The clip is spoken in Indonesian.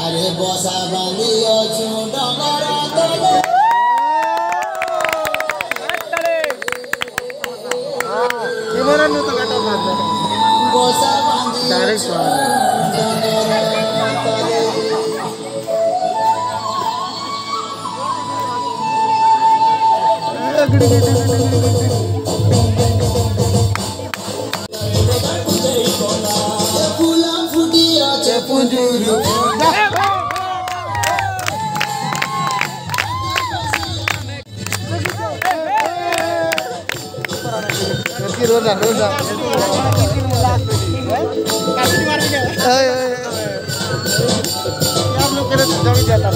আরে বসা বাঁধিয়েছু ডঙ্গার তলে Gimana tuh kata Mas? বসা বাঁধিয়েছু Tarik suara. ডঙ্গার তলে ফুলা गुरु रोजा रोजा हम लोग करे जाता